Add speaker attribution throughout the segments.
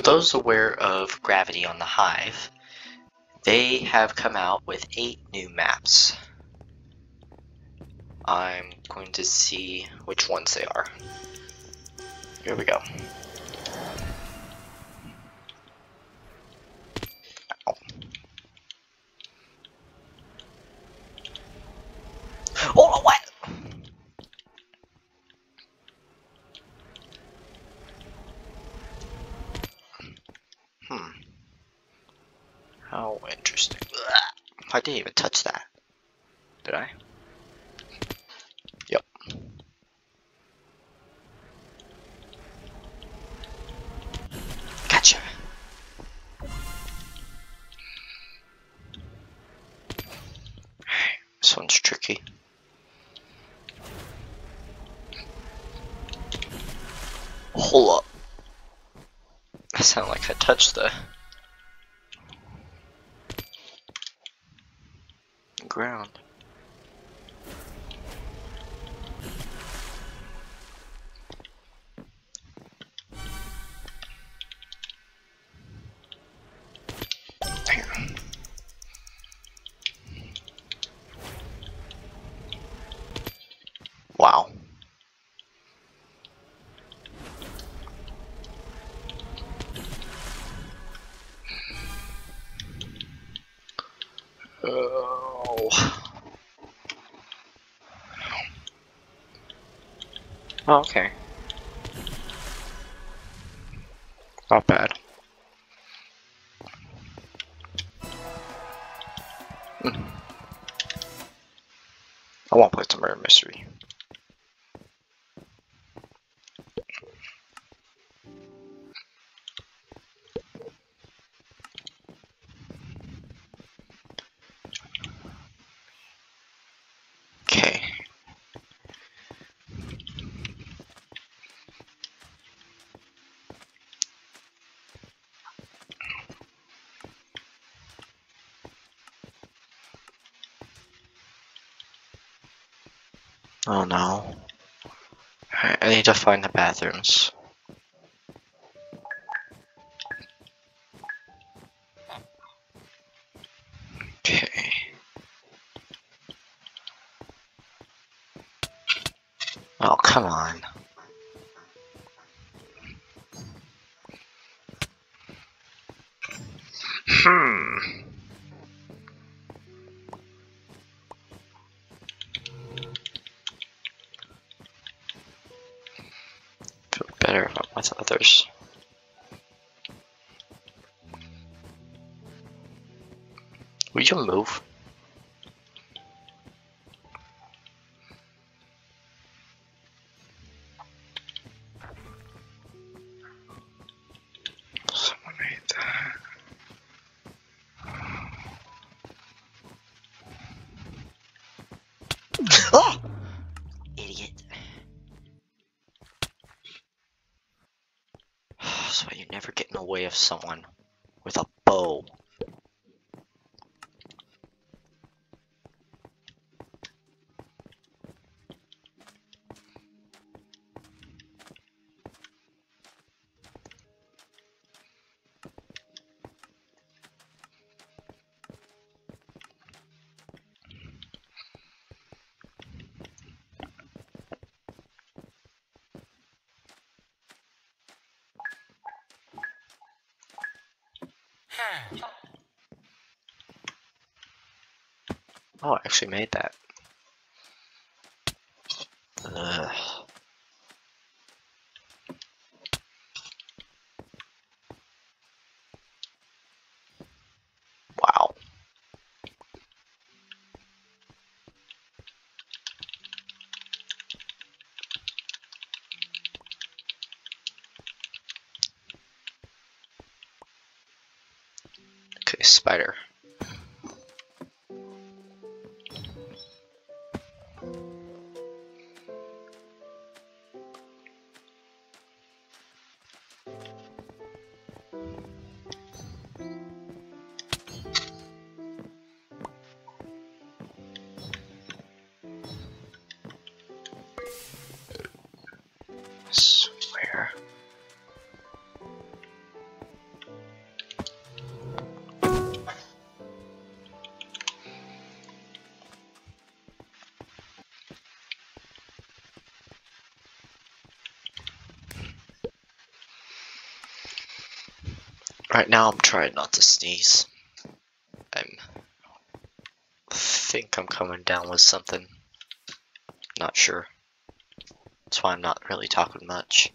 Speaker 1: For those aware of Gravity on the Hive, they have come out with eight new maps. I'm going to see which ones they are. Here we go. This one's tricky. Hold up. I sound like I touched the Oh. Okay. Not bad. Hmm. I want to play some Murder Mystery. Oh no. I I need to find the bathrooms. Way of someone with a bow. Oh, I actually made that. Ugh. Wow. Okay, spider. Right now I'm trying not to sneeze. I'm think I'm coming down with something. Not sure. That's why I'm not really talking much.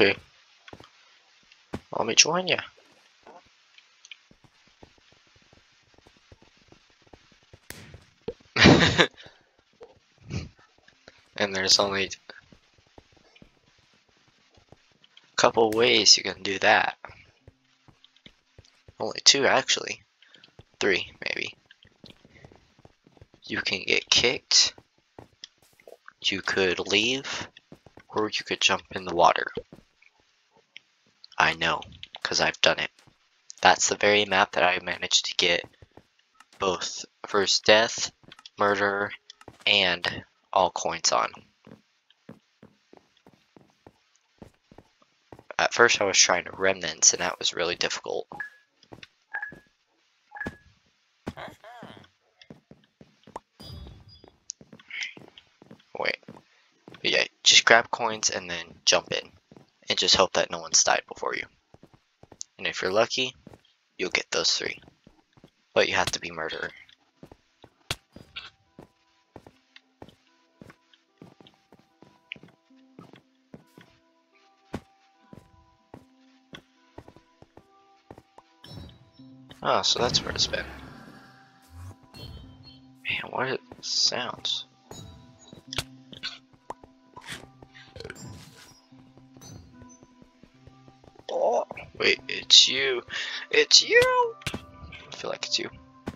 Speaker 1: Okay. Let me join you. and there's only a couple ways you can do that. Only two, actually. Three, maybe. You can get kicked. You could leave or you could jump in the water. I know, because I've done it. That's the very map that I managed to get both first death, murder, and all coins on. At first I was trying to remnants and that was really difficult. Wait. But yeah, just grab coins and then jump in. And just hope that no one's died before you. And if you're lucky, you'll get those three. But you have to be murderer. Oh, so that's where it's been. Man, what it sounds. It's you. It's you! I feel like it's you. I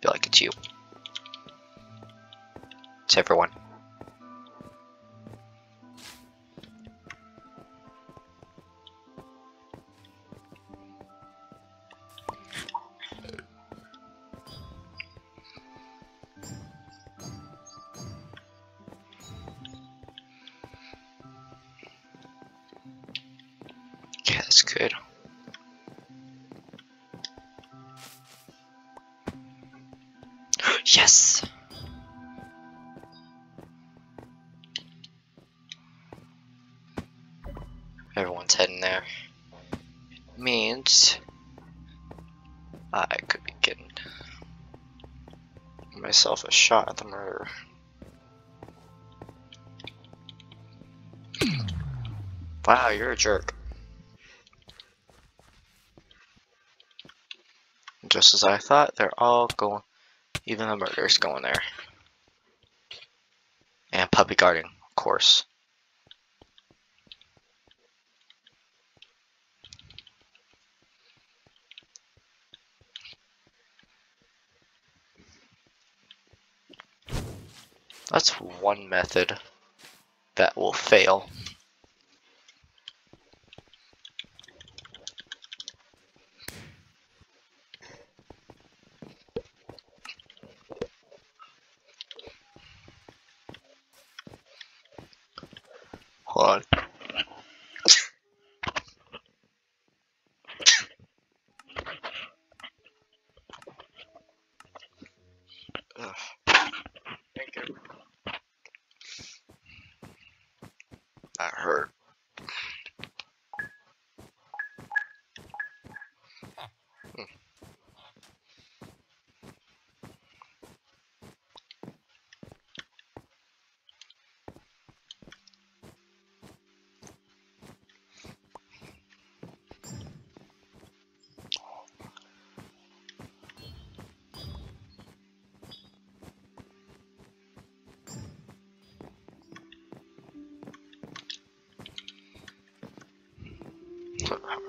Speaker 1: feel like it's you. It's everyone. Good. yes! Everyone's heading there. It means I could be getting myself a shot at the murderer. Wow, you're a jerk. As I thought, they're all going, even the murderers going there. And puppy guarding, of course. That's one method that will fail.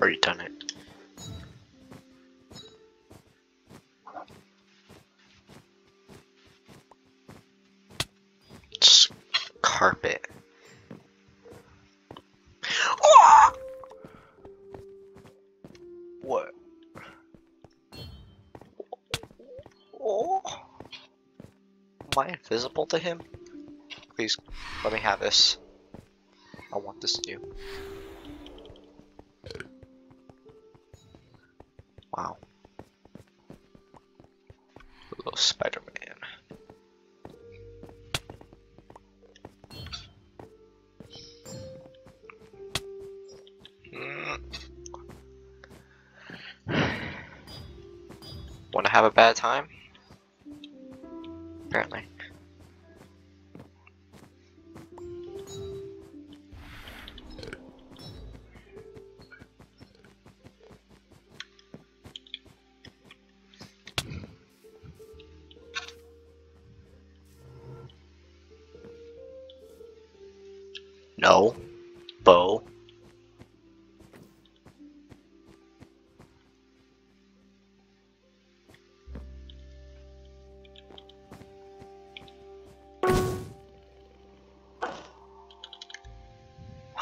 Speaker 1: Already done it. carpet. Ah! What? Oh. Am I invisible to him? Please, let me have this. I want this too. Wow. Little Spider-Man. Mm. Want to have a bad time?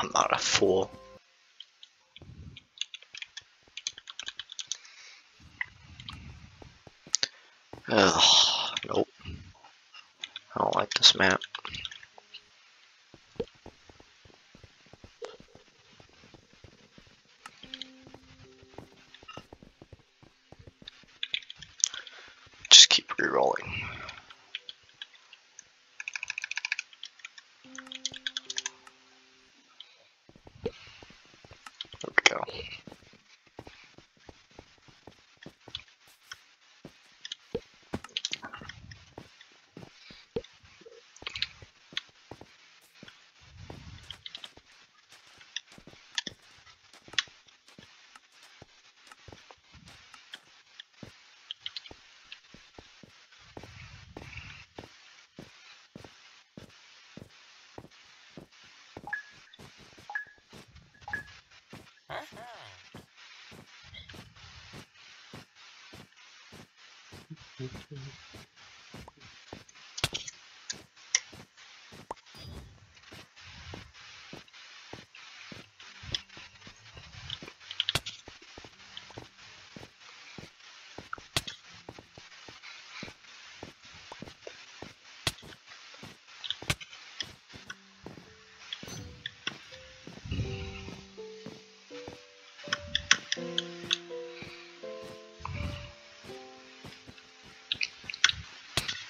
Speaker 1: I'm not a fool. Ugh, nope. I don't like this map. We go.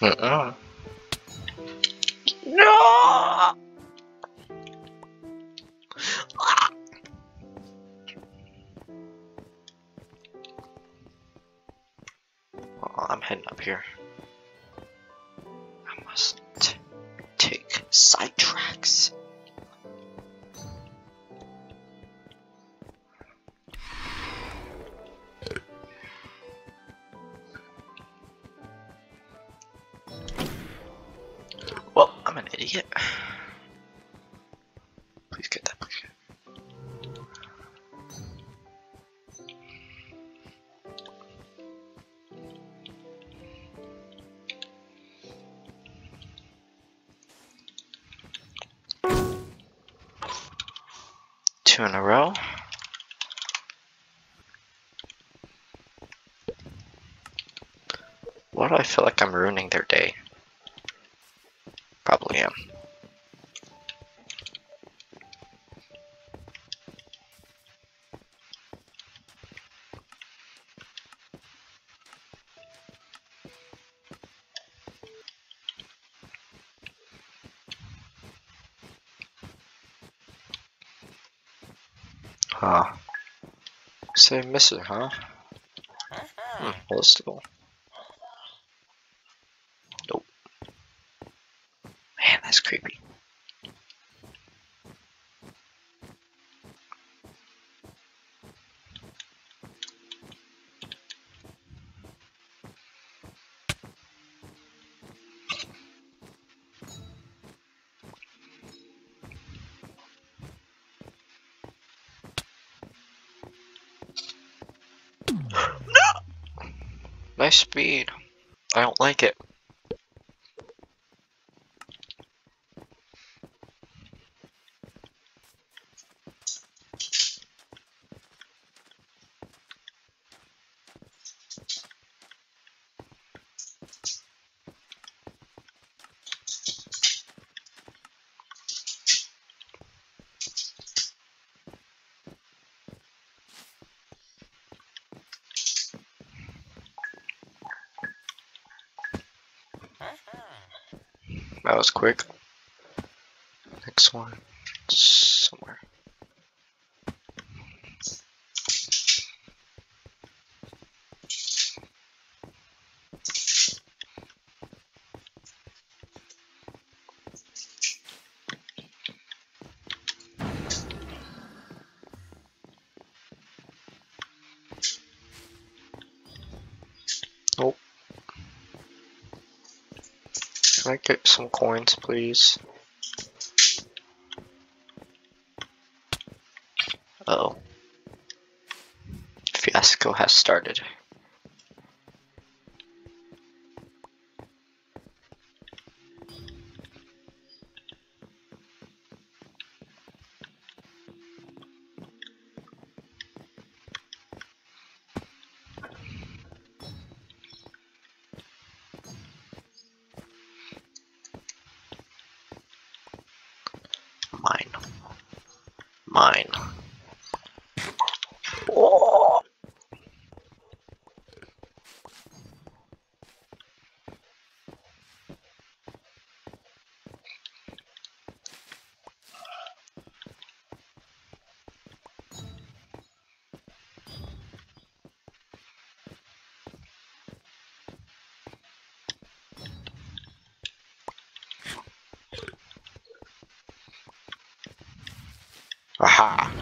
Speaker 1: Uh-uh. No! I'm heading up here. Please get that. Please get Two in a row. Why do I feel like I'm ruining their day? Probably am. Huh. Say miss it, huh? Hmm, listicle. Nope. Man, that's creepy. Speed. I don't like it. that was quick. Next one, somewhere. Oh. Can I get some coins, please? Uh oh. Fiasco has started. Aha.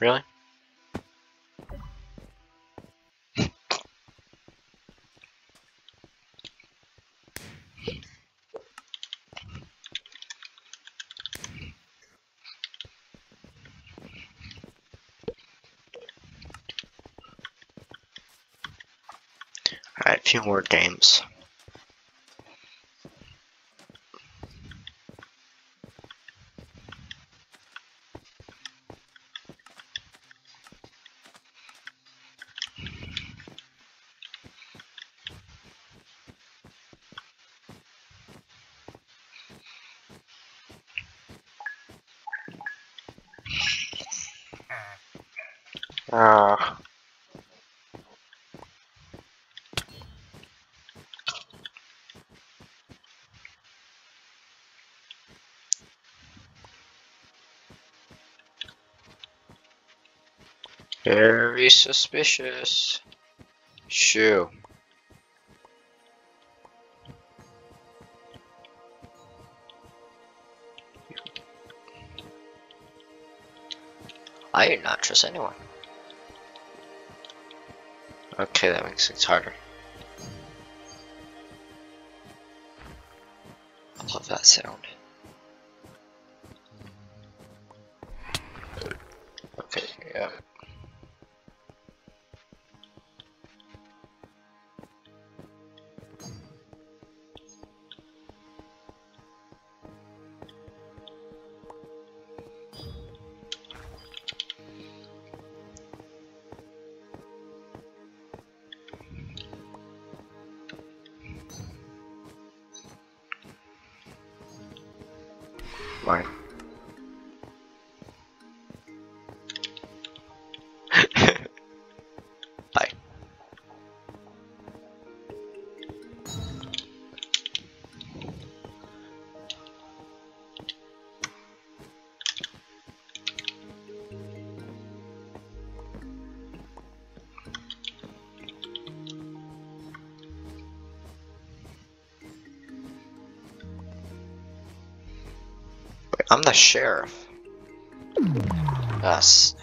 Speaker 1: Really? Alright, a few more games. Ah. Very suspicious. Shoo. I do not trust anyone. Okay, that makes things harder. I love that sound. I'm the sheriff. Yes.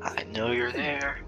Speaker 1: I know you're there.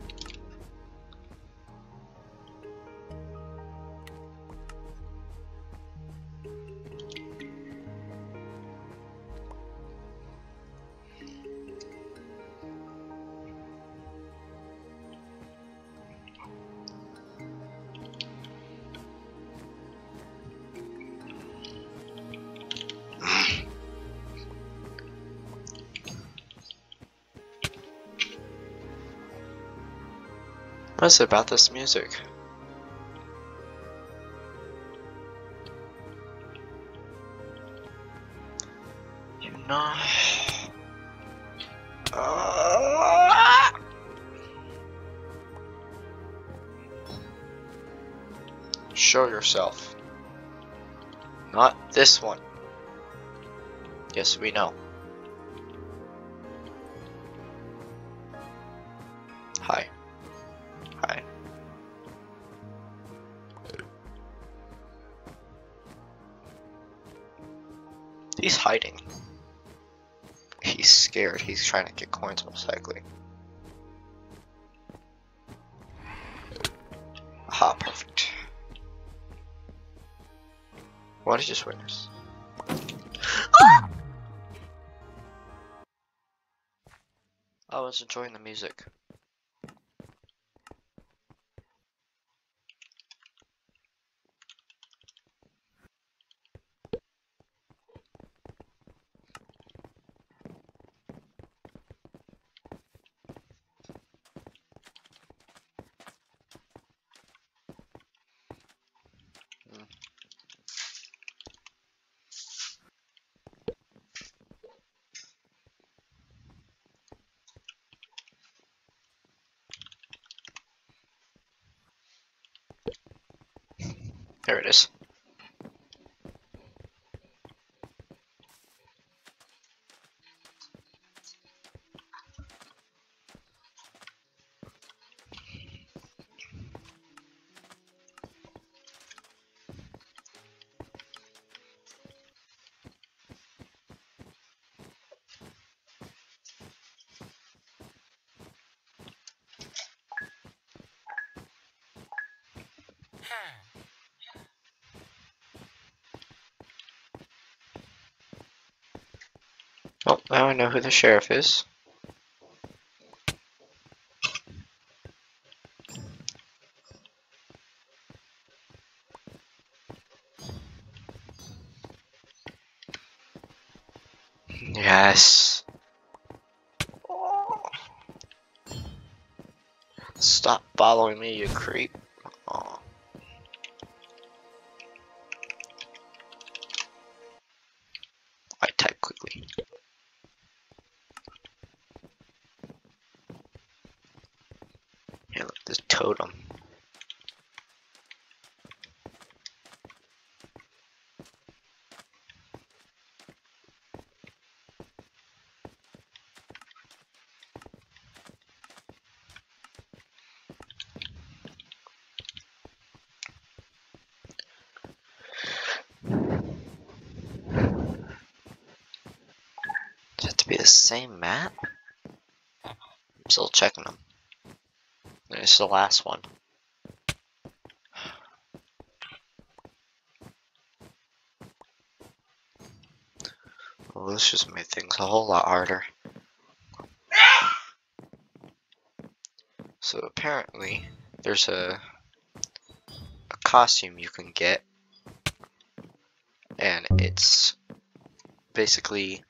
Speaker 1: was about this music? You know... Uh, Show yourself. Not this one. Yes, we know. He's hiding. He's scared. He's trying to get coins most likely. Aha, perfect. What did you just witness? Ah! I was enjoying the music. There it is. Hmm. Oh, now I know who the sheriff is. Yes. Stop following me, you creep. The same map? I'm still checking them. It's the last one. Well, this just made things a whole lot harder. So apparently, there's a a costume you can get, and it's basically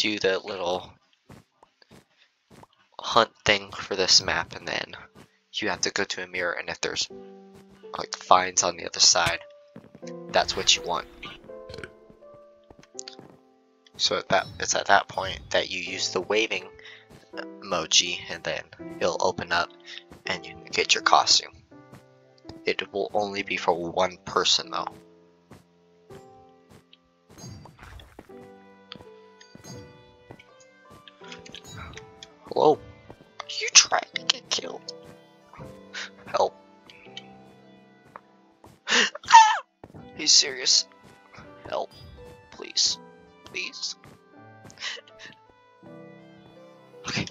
Speaker 1: do the little hunt thing for this map and then you have to go to a mirror and if there's like finds on the other side that's what you want. So at that it's at that point that you use the waving emoji and then it'll open up and you get your costume. It will only be for one person though Hello? You trying to get killed? Help. He's serious. Help. Please. Please. okay.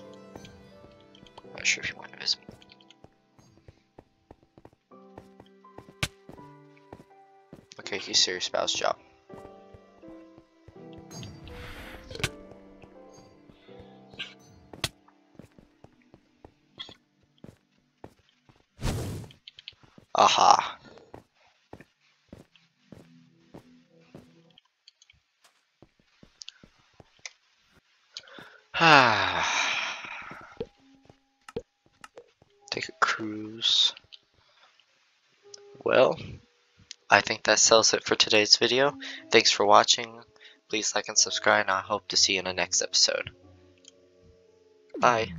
Speaker 1: Not sure if you want to visit me. Okay, he's serious about his job. That sells it for today's video. Thanks for watching. Please like and subscribe, and I hope to see you in the next episode. Bye.